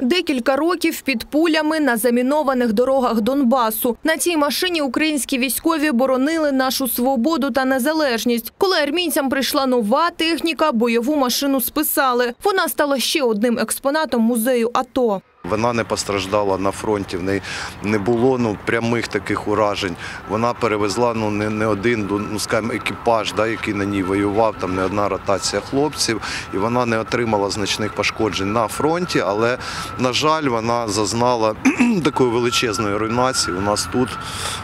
Декілька років під пулями на замінованих дорогах Донбасу. На цій машині українські військові боронили нашу свободу та незалежність. Коли армійцям прийшла нова техніка, бойову машину списали. Вона стала ще одним експонатом музею АТО. Вона не постраждала на фронті, в неї не було ну, прямих таких уражень. Вона перевезла ну, не, не один ну, скажімо, екіпаж, да, який на ній воював, там не одна ротація хлопців, і вона не отримала значних пошкоджень на фронті, але, на жаль, вона зазнала такої величезної руйнації у нас тут,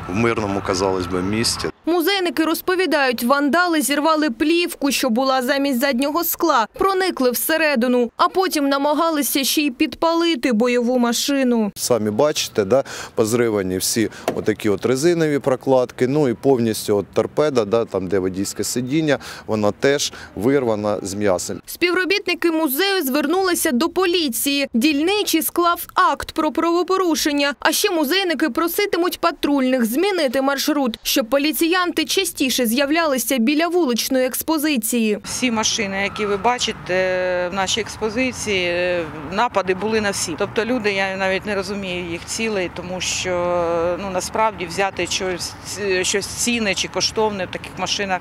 в мирному, казалось би, місті. Музейники розповідають, вандали зірвали плівку, що була замість заднього скла, проникли всередину, а потім намагалися ще й підпалити бойову машину. Самі бачите, да, позривані всі отакі от резинові прокладки, ну і повністю от торпеда, да, там де водійське сидіння, вона теж вирвана з м'ясом. Співробітники музею звернулися до поліції. Дільничий склав акт про правопорушення. А ще музейники проситимуть патрульних змінити маршрут, щоб поліціянти частіше з'являлися біля вуличної експозиції. Всі машини, які ви бачите в нашій експозиції, е, напади були на всі. Тобто люди, я навіть не розумію їх цілей, тому що ну насправді взяти щось, щось цінне чи коштовне в таких машинах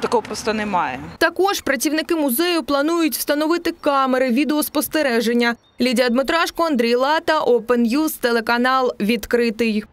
такого просто немає. Також працівники музею планують встановити камери відеоспостереження. Лідія Дмитрашко, Андрій Лата, Open News, телеканал відкритий.